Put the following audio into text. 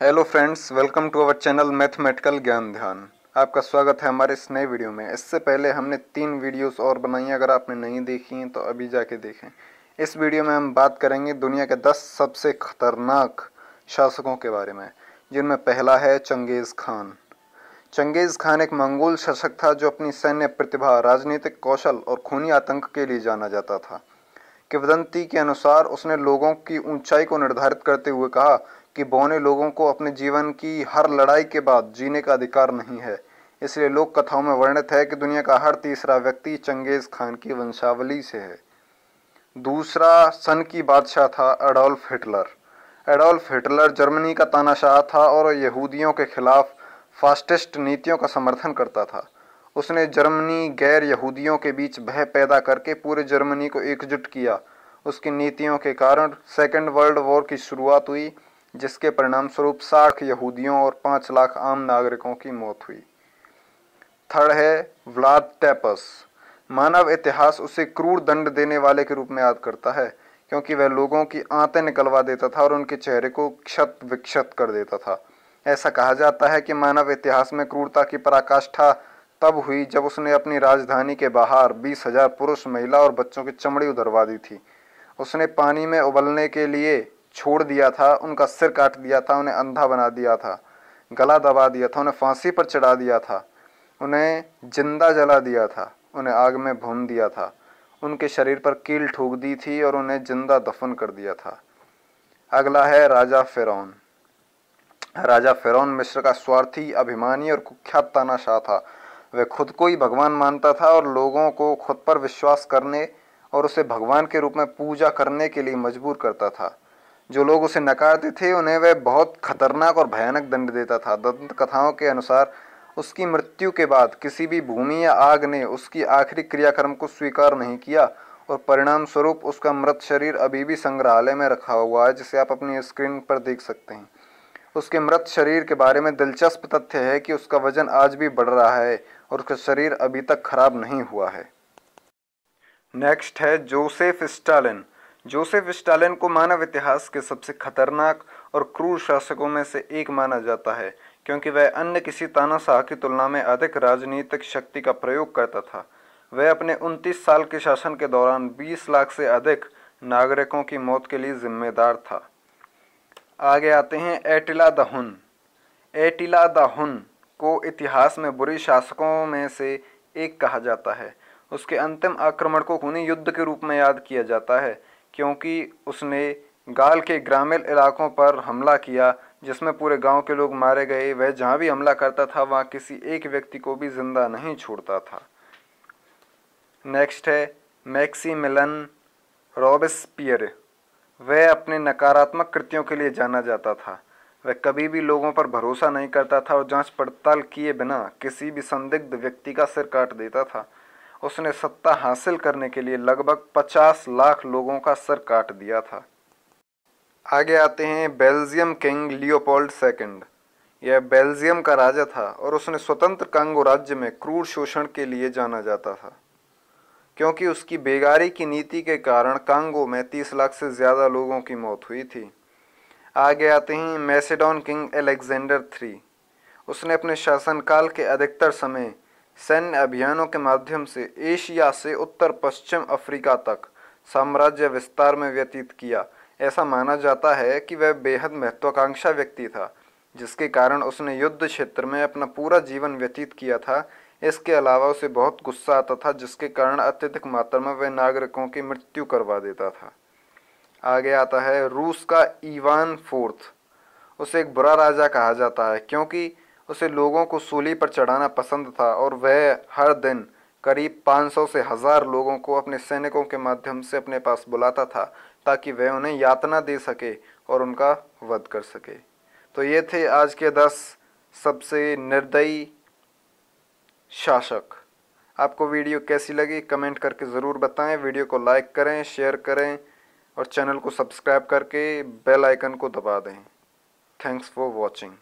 Hello friends welcome to our channel mathematical ज्ञान ध्यान आपका स्वागत है हमारे इस नए वीडियो में। इससे पहले हमने तीन वीडियोस और बनाई अगर आपने नहीं देखी हैं तो अभी जाके देखें। इस वीडियो में हम बात करेंगे दुनिया के दस सबसे खतरनाक शासकों के बारे में, जिनमें पहला है चंगेज़ खान। चंगेज़ खान एक मंगोल शासक था, जो अपनी सैन्य प्रतिभा, राजनीतिक कौशल और खूनी आतंक के लिए जाना जाता था। किवदंती के अनुसार उसने लोगों की ऊंचाई को निर्धारित करते हुए कहा कि बौने लोगों को अपने जीवन की हर लड़ाई के बाद जीने का अधिकार नहीं है। इसलिए लोक कथाओं में वर्णित है कि दुनिया का हर तीसरा व्यक्ति चंगेज खान की वंशावली से है। दूसरा सन की बादशाह था Adolf Hitler. Adolf Hitler Germany का तानाशाह था और यहूदियों के खिलाफ फास्टिस्ट नीतियों का समर्थन करता था। उसने जर्मनी गैर यहूदियों के बीच भय पैदा करके पूरे जर्मनी को एकजुट किया। उसकी नीतियों के कारण सेकेंड वर्ल्ड वॉर की शुरुआत हुई जिसके परिणाम स्वरूप साठ यहूदियों और पाँच लाख आम नागरिकों की मौत हुई। थर्ड है व्लाद टेपस मानव इतिहास उसे क्रूर दंड देने वाले के रूप में याद करता है, क्योंकि वह लोगों की आंतें निकलवा देता था और उनके चेहरे को क्षत विक्षत कर देता था। ऐसा कहा जाता है कि मानव इतिहास में क्रूरता की पराकाष्ठा तब हुई जब उसने अपनी राजधानी के बाहर बीस हज़ार पुरुष, महिला और बच्चों की चमड़ी उधरवा दी थी। उसने पानी में उबलने के लिए छोड़ दिया था, उनका सिर काट दिया था, उन्हें अंधा बना दिया था, गला दबा दिया था, उन्हें फांसी पर चढ़ा दिया था, उन्हें ज़िंदा जला दिया था, उन्हें आग में भून दिया था, उनके शरीर पर कील ठोक दी थी और उन्हें ज़िंदा दफन कर दिया था। अगला है राजा फेरौन। राजा फेरौन मिश्र का स्वार्थी, अभिमानी और कुख्यात तानाशाह था। वह खुद को ही भगवान मानता था और लोगों को खुद पर विश्वास करने और उसे भगवान के रूप में पूजा करने के लिए मजबूर करता था। जो लोग उसे नकारते थे, उन्हें वह बहुत खतरनाक और भयानक दंड देता था। दंत कथाओं के अनुसार, उसकी मृत्यु के बाद किसी भी भूमि या आग ने उसकी आखिरी क्रियाक्रम को स्वीकार नहीं किया और परिणाम स्वरूप उसका मृत शरीर अभी भी संग्रहालय में रखा हुआ है, जिसे आप अपनी स्क्रीन पर देख सकते हैं। उसके मृत शरीर के बारे में दिलचस्प तथ्य है कि उसका वज़न आज भी बढ़ रहा है और उसका शरीर अभी तक खराब नहीं हुआ है। नेक्स्ट है जोसेफ स्टालिन। जोसेफ स्टालिन को मानव इतिहास के सबसे खतरनाक और क्रूर शासकों में से एक माना जाता है, क्योंकि वह अन्य किसी तानाशाह की तुलना में अधिक राजनीतिक शक्ति का प्रयोग करता था। वह अपने 29 साल के शासन के दौरान 20 लाख से अधिक नागरिकों की मौत के लिए जिम्मेदार था। आगे आते हैं एटिला दहुन एटिला दहुन को इतिहास में बुरी शासकों में से एक कहा जाता है। उसके अंतिम आक्रमण को खूनी युद्ध के रूप में याद किया जाता है। क्योंकि उसने गाल के ग्रामीण इलाकों पर हमला किया, जिसमें पूरे गाँव के लोग मारे गए। वह जहाँ भी हमला करता था, वहाँ किसी एक व्यक्ति को भी ज़िंदा नहीं छोड़ता था। नेक्स्ट है मैक्सी मिलन रॉबिस्पियर। वह अपने नकारात्मक कृतियों के लिए जाना जाता था। वह कभी भी लोगों पर भरोसा नहीं करता था और जाँच पड़ताल किए बिना किसी भी संदिग्ध व्यक्ति का सिर काट देता था। उसने सत्ता हासिल करने के लिए लगभग 50 लाख लोगों का सर काट दिया था। आगे आते हैं बेल्जियम किंग लियोपोल्ड सेकंड। यह बेल्जियम का राजा था और उसने स्वतंत्र कांगो राज्य में क्रूर शोषण के लिए जाना जाता था। क्योंकि उसकी बेगारी की नीति के कारण कांगो में 30 लाख से ज़्यादा लोगों की मौत हुई थी। आगे आते हैं मैसेडॉन किंग एलेक्जेंडर थ्री। उसने अपने शासनकाल के अधिकतर समय सैन्य अभियानों के माध्यम से एशिया से उत्तर पश्चिम अफ्रीका तक साम्राज्य विस्तार में व्यतीत किया। ऐसा माना जाता है कि वह बेहद महत्वाकांक्षा व्यक्ति था, जिसके कारण उसने युद्ध क्षेत्र में अपना पूरा जीवन व्यतीत किया था। इसके अलावा उसे बहुत गुस्सा आता था, जिसके कारण अत्यधिक मात्रा में वह नागरिकों की मृत्यु करवा देता था। आगे आता है रूस का ईवान फोर्थ। उसे एक बुरा राजा कहा जाता है, क्योंकि उसे लोगों को सूली पर चढ़ाना पसंद था और वह हर दिन करीब 500 से हज़ार लोगों को अपने सैनिकों के माध्यम से अपने पास बुलाता था ताकि वह उन्हें यातना दे सके और उनका वध कर सके। तो ये थे आज के दस सबसे निर्दयी शासक। आपको वीडियो कैसी लगी, कमेंट करके ज़रूर बताएँ। वीडियो को लाइक करें, शेयर करें और चैनल को सब्सक्राइब करके बेल आइकन को दबा दें। Thanks for watching.